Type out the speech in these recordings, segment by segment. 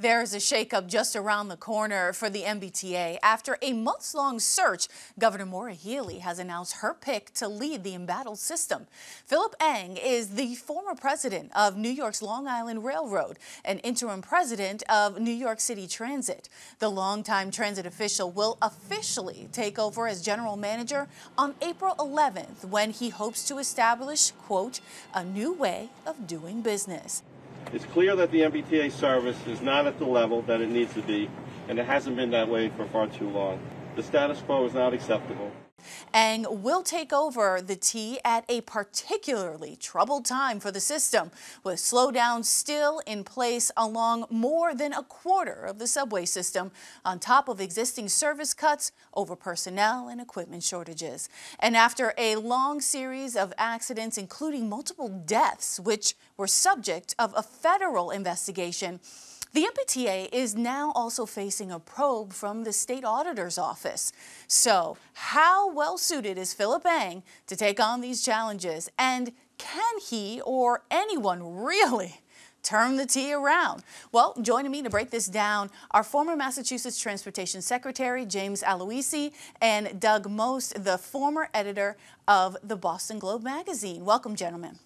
There's a shakeup just around the corner for the MBTA. After a months long search, Governor Maura Healey has announced her pick to lead the embattled system. Phillip Eng is the former president of New York's Long Island Railroad and interim president of New York City Transit. The longtime transit official will officially take over as general manager on April 11th when he hopes to establish, quote, a new way of doing business. It's clear that the MBTA service is not at the level that it needs to be, and it hasn't been that way for far too long. The status quo is not acceptable. Eng will take over the T at a particularly troubled time for the system, with slowdowns still in place along more than a quarter of the subway system, on top of existing service cuts over personnel and equipment shortages. And after a long series of accidents, including multiple deaths, which were subject of a federal investigation, the MBTA is now also facing a probe from the state auditor's office. So how well suited is Phillip Eng to take on these challenges? And can he or anyone really turn the T around? Well, joining me to break this down are former Massachusetts Transportation Secretary James Aloisi and Doug Most, the former editor of the Boston Globe magazine. Welcome, gentlemen.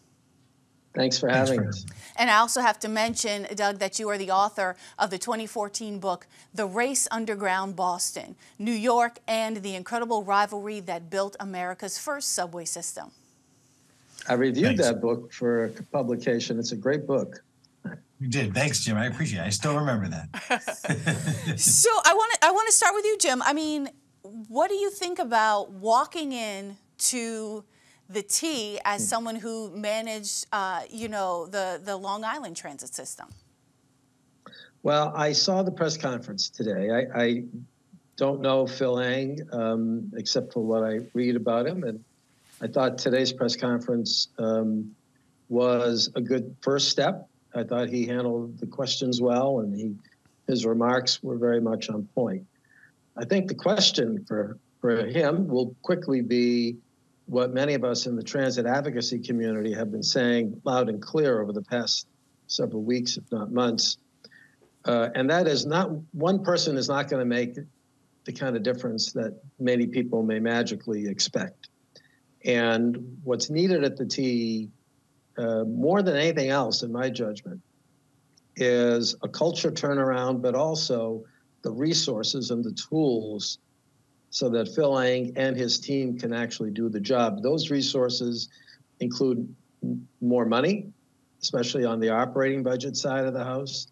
Thanks for having Thanks for us. And I also have to mention, Doug, that you are the author of the 2014 book, The Race Underground Boston, New York and the Incredible Rivalry That Built America's First Subway System. I reviewed Thanks. that book for publication. It's a great book. You did. Thanks, Jim. I appreciate it. I still remember that. so I want to I want to start with you, Jim. I mean, what do you think about walking in to the T as hmm. someone who managed, uh, you know, the, the Long Island transit system? Well, I saw the press conference today. I, I don't know Phil Eng um, except for what I read about him, and I thought today's press conference um, was a good first step. I thought he handled the questions well, and he his remarks were very much on point. I think the question for for him will quickly be what many of us in the transit advocacy community have been saying loud and clear over the past several weeks, if not months. Uh, and that is not one person is not going to make the kind of difference that many people may magically expect. And what's needed at the T, uh, more than anything else, in my judgment, is a culture turnaround, but also the resources and the tools so that Phil Eng and his team can actually do the job. Those resources include more money, especially on the operating budget side of the house.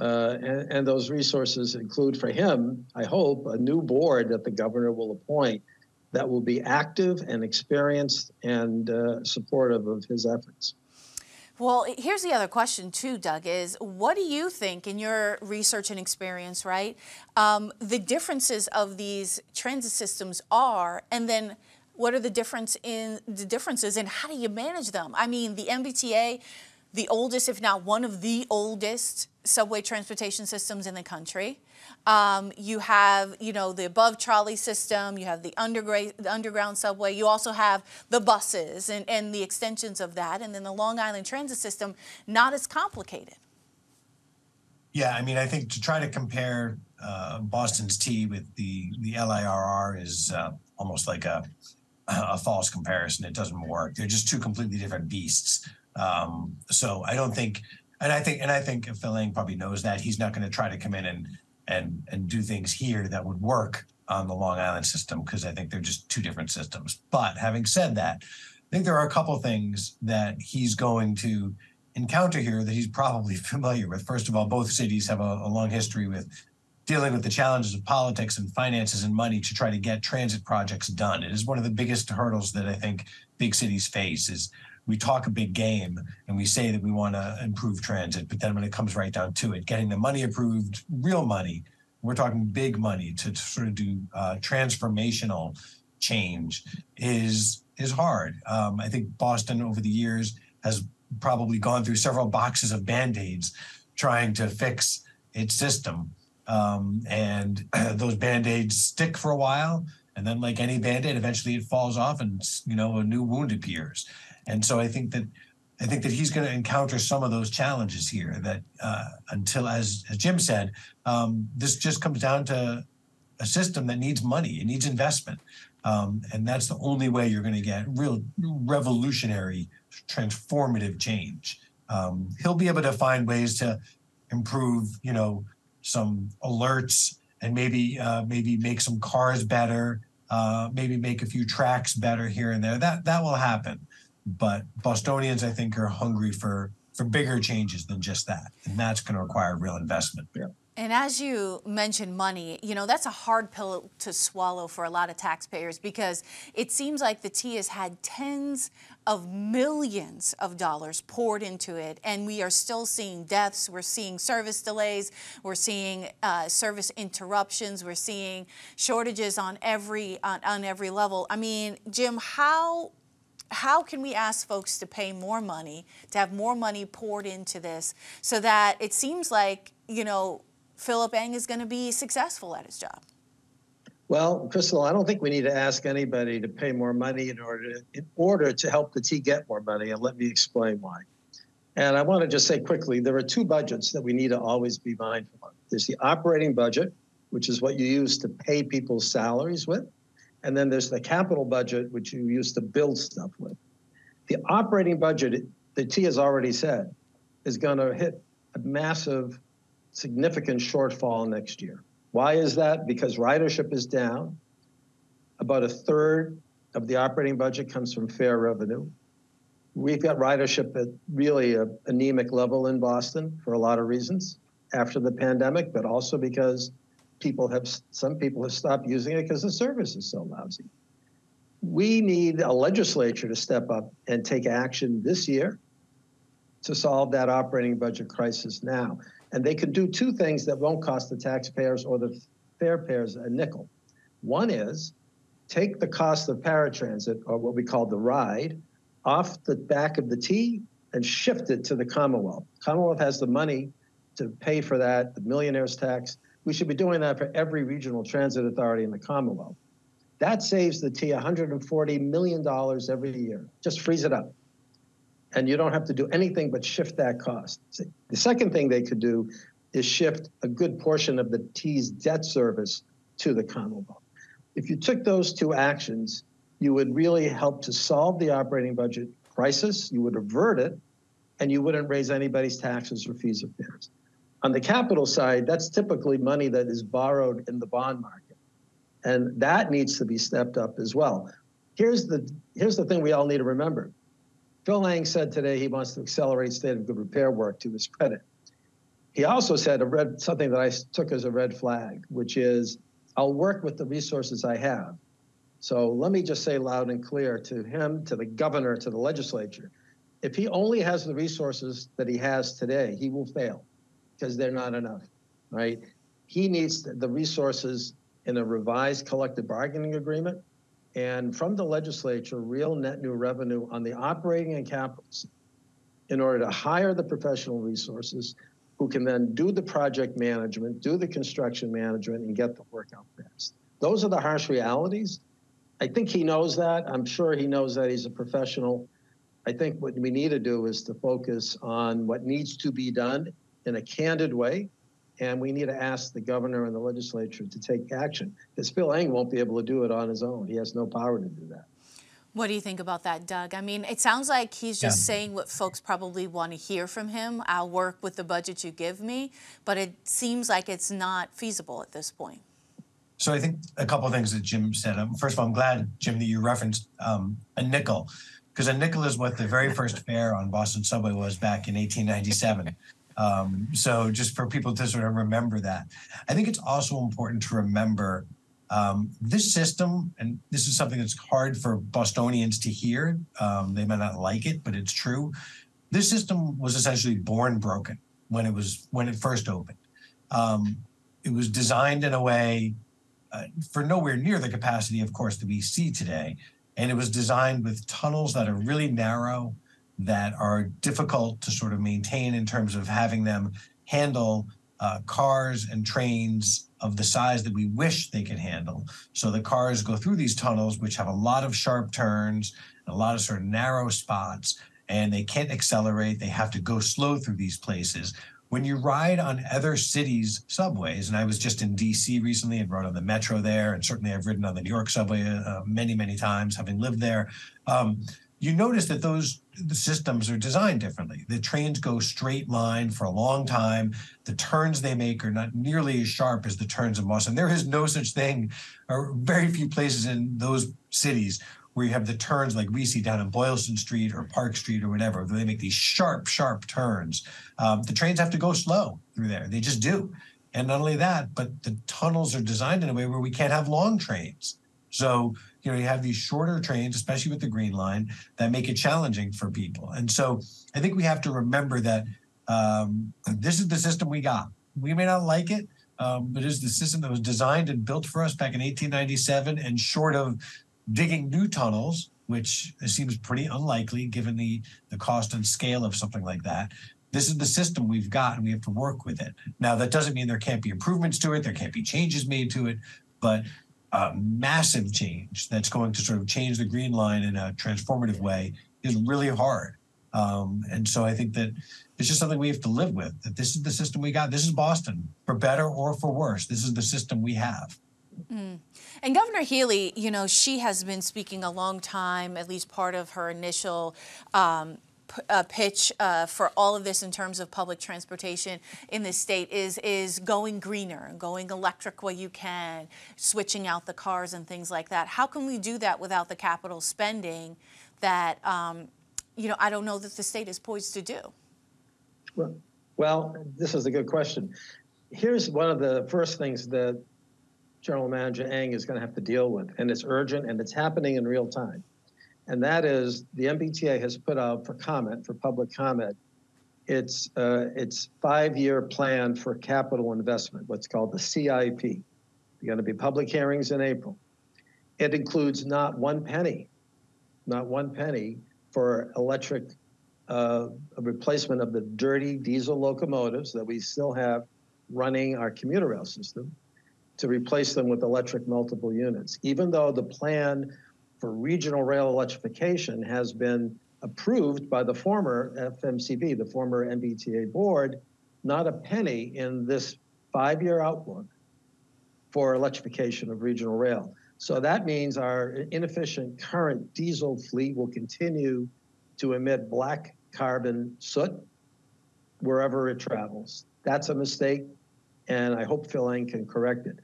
Uh, and, and, those resources include for him, I hope, a new board that the governor will appoint that will be active and experienced and uh, supportive of his efforts. Well, here's the other question too, Doug, is what do you think in your research and experience, right, um, the differences of these transit systems are, and then what are the difference in the differences and how do you manage them? I mean, the MBTA, the oldest, if not one of the oldest subway transportation systems in the country. Um, you have, you know, the above trolley system, you have the, the underground subway, you also have the buses and, and the extensions of that, and then the Long Island transit system, not as complicated. Yeah, I mean, I think to try to compare uh, Boston's T with the, the LIRR is uh, almost like a, a false comparison. It doesn't work. They're just two completely different beasts. Um, so I don't think, and I think, and I think Eng probably knows that he's not going to try to come in and and and do things here that would work on the Long Island system because I think they're just two different systems. But having said that, I think there are a couple things that he's going to encounter here that he's probably familiar with. First of all, both cities have a, a long history with dealing with the challenges of politics and finances and money to try to get transit projects done. It is one of the biggest hurdles that I think big cities face is we talk a big game and we say that we want to improve transit, but then when it comes right down to it, getting the money approved, real money, we're talking big money to, to sort of do uh, transformational change is is hard. Um, I think Boston over the years has probably gone through several boxes of band-aids trying to fix its system. Um, and those band-aids stick for a while and then like any band-aid eventually it falls off and you know a new wound appears and so I think that I think that he's going to encounter some of those challenges here. That uh, until, as, as Jim said, um, this just comes down to a system that needs money. It needs investment, um, and that's the only way you're going to get real revolutionary, transformative change. Um, he'll be able to find ways to improve, you know, some alerts and maybe uh, maybe make some cars better, uh, maybe make a few tracks better here and there. That that will happen but Bostonians, I think, are hungry for for bigger changes than just that, and that's going to require real investment. Yeah. And as you mentioned money, you know, that's a hard pill to swallow for a lot of taxpayers because it seems like the T has had tens of millions of dollars poured into it, and we are still seeing deaths, we're seeing service delays, we're seeing uh, service interruptions, we're seeing shortages on every on, on every level. I mean, Jim, how how can we ask folks to pay more money, to have more money poured into this, so that it seems like, you know, Phillip Eng is going to be successful at his job? Well, Crystal, I don't think we need to ask anybody to pay more money in order to, in order to help the T get more money, and let me explain why. And I want to just say quickly, there are two budgets that we need to always be mindful of. There's the operating budget, which is what you use to pay people's salaries with, and then there's the capital budget, which you use to build stuff with. The operating budget, the T has already said, is going to hit a massive, significant shortfall next year. Why is that? Because ridership is down. About a third of the operating budget comes from fare revenue. We've got ridership at really anemic level in Boston for a lot of reasons after the pandemic, but also because people have some people have stopped using it because the service is so lousy. We need a legislature to step up and take action this year to solve that operating budget crisis now. And they could do two things that won't cost the taxpayers or the fare payers a nickel. One is take the cost of paratransit, or what we call the ride, off the back of the T and shift it to the Commonwealth. Commonwealth has the money to pay for that, the millionaire's tax. We should be doing that for every regional transit authority in the Commonwealth. That saves the T $140 million every year. Just freeze it up. And you don't have to do anything but shift that cost. The second thing they could do is shift a good portion of the T's debt service to the Commonwealth. If you took those two actions, you would really help to solve the operating budget crisis, you would avert it, and you wouldn't raise anybody's taxes or fees or fares. On the capital side, that's typically money that is borrowed in the bond market. And that needs to be stepped up as well. Here's the, here's the thing we all need to remember. Phil Eng said today he wants to accelerate state of good repair work to his credit. He also said a red, something that I took as a red flag, which is I'll work with the resources I have. So let me just say loud and clear to him, to the governor, to the legislature. If he only has the resources that he has today, he will fail because they're not enough, right? He needs the resources in a revised collective bargaining agreement and from the legislature, real net new revenue on the operating and capital in order to hire the professional resources who can then do the project management, do the construction management, and get the work out fast. Those are the harsh realities. I think he knows that. I'm sure he knows that he's a professional. I think what we need to do is to focus on what needs to be done in a candid way. And we need to ask the governor and the legislature to take action because Phil Eng won't be able to do it on his own. He has no power to do that. What do you think about that, Doug? I mean, it sounds like he's just yeah. saying what folks probably want to hear from him. I'll work with the budget you give me, but it seems like it's not feasible at this point. So I think a couple of things that Jim said. Um, first of all, I'm glad, Jim, that you referenced um, a nickel, because a nickel is what the very first fare on Boston subway was back in 1897. Um, so just for people to sort of remember that. I think it's also important to remember um, this system, and this is something that's hard for Bostonians to hear. Um, they might not like it, but it's true. This system was essentially born broken when it was when it first opened. Um, it was designed in a way uh, for nowhere near the capacity, of course, that we see today, and it was designed with tunnels that are really narrow that are difficult to sort of maintain in terms of having them handle uh, cars and trains of the size that we wish they could handle. So the cars go through these tunnels, which have a lot of sharp turns, a lot of sort of narrow spots. and they can't accelerate. They have to go slow through these places. When you ride on other cities' subways, and I was just in DC recently and rode on the metro there, and certainly I've ridden on the New York subway uh, many, many times, having lived there. Um, you notice that those systems are designed differently. The trains go straight line for a long time. The turns they make are not nearly as sharp as the turns in Boston. There is no such thing, or very few places in those cities where you have the turns like we see down in Boylston Street or Park Street or whatever. They make these sharp, sharp turns. Um, the trains have to go slow through there. They just do. And not only that, but the tunnels are designed in a way where we can't have long trains. So you know you have these shorter trains especially with the green line that make it challenging for people. And so i think we have to remember that um, this is the system we got. We may not like it um, but it's the system that was designed and built for us back in 1897 and short of digging new tunnels which seems pretty unlikely given the the cost and scale of something like that. This is the system we've got and we have to work with it. Now that doesn't mean there can't be improvements to it. There can't be changes made to it but a massive change that's going to sort of change the green line in a transformative way is really hard. Um, and so I think that it's just something we have to live with. That this is the system we got. This is Boston, for better or for worse. This is the system we have. Mm. And Governor Healey, you know, she has been speaking a long time, at least part of her initial um, uh, pitch uh, for all of this in terms of public transportation in this state is is going greener, going electric where you can, switching out the cars and things like that. How can we do that without the capital spending that um, you know I don't know that the state is poised to do? Well, well, this is a good question. Here's one of the first things that General Manager Eng is going to have to deal with, and it's urgent and it's happening in real time and that is the MBTA has put out for comment, for public comment, its, uh, its five-year plan for capital investment, what's called the CIP. There are going to be public hearings in April. It includes not one penny, not one penny for electric uh, replacement of the dirty diesel locomotives that we still have running our commuter rail system to replace them with electric multiple units. Even though the plan for regional rail electrification has been approved by the former FMCB, the former MBTA board, not a penny in this five-year outlook for electrification of regional rail. So that means our inefficient current diesel fleet will continue to emit black carbon soot wherever it travels. That's a mistake, and I hope Phil Eng can correct it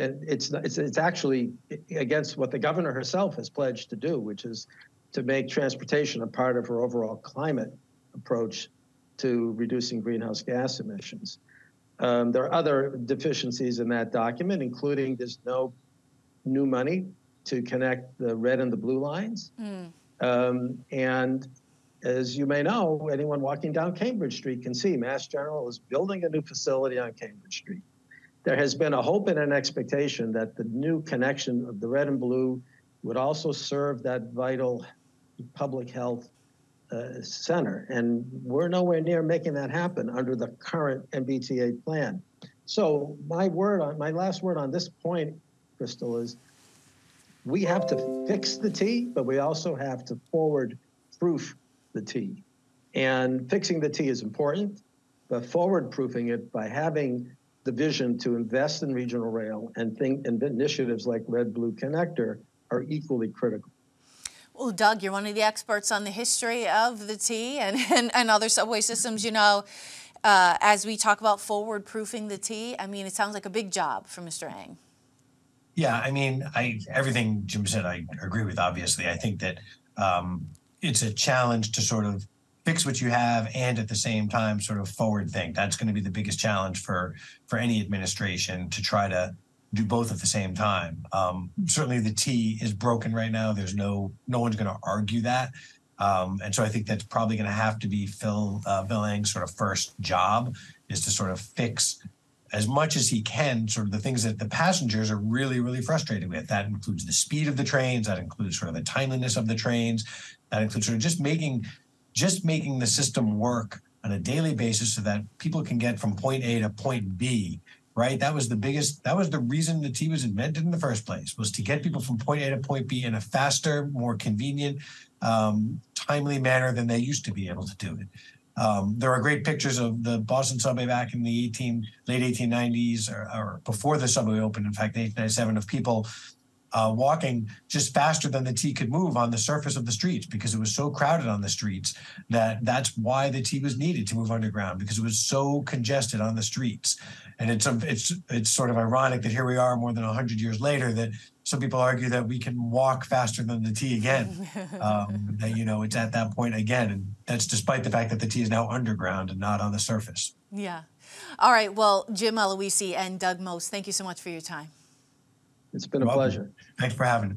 and it's, it's it's actually against what the governor herself has pledged to do, which is to make transportation a part of her overall climate approach to reducing greenhouse gas emissions. Um, there are other deficiencies in that document, including there's no new money to connect the red and the blue lines. Mm. Um, and as you may know, anyone walking down Cambridge Street can see Mass General is building a new facility on Cambridge Street there has been a hope and an expectation that the new connection of the red and blue would also serve that vital public health uh, center. And we're nowhere near making that happen under the current MBTA plan. So my word on my last word on this point, Crystal, is we have to fix the T, but we also have to forward proof the T. And fixing the T is important, but forward proofing it by having the vision to invest in regional rail and think and initiatives like Red Blue Connector are equally critical. Well, Doug, you're one of the experts on the history of the T and, and, and other subway systems. You know, uh, as we talk about forward proofing the T, I mean, it sounds like a big job for Mr. Eng. Yeah, I mean, I everything Jim said, I agree with. Obviously, I think that um, it's a challenge to sort of fix what you have and at the same time sort of forward think. That's going to be the biggest challenge for for any administration to try to do both at the same time. Um, certainly, the T is broken right now. There's no no one's going to argue that, um, and so I think that's probably going to have to be Phil uh, sort of first job is to sort of fix as much as he can sort of the things that the passengers are really really frustrated with. That includes the speed of the trains. That includes sort of the timeliness of the trains. That includes sort of just making just making the system work on a daily basis so that people can get from point A to point B right? That was the biggest, that was the reason the T was invented in the first place, was to get people from point A to point B in a faster, more convenient, um, timely manner than they used to be able to do it. Um, there are great pictures of the Boston subway back in the 18, late 1890s or, or before the subway opened, in fact, 1897, of people uh, walking just faster than the T could move on the surface of the streets because it was so crowded on the streets that that's why the T was needed to move underground because it was so congested on the streets. And it's um, it's it's sort of ironic that here we are more than hundred years later that some people argue that we can walk faster than the T again. Um, that you know it's at that point again, and that's despite the fact that the T is now underground and not on the surface. Yeah. All right. Well, Jim Aloisi and Doug Most, thank you so much for your time. It's been a welcome. pleasure. Thanks for having me.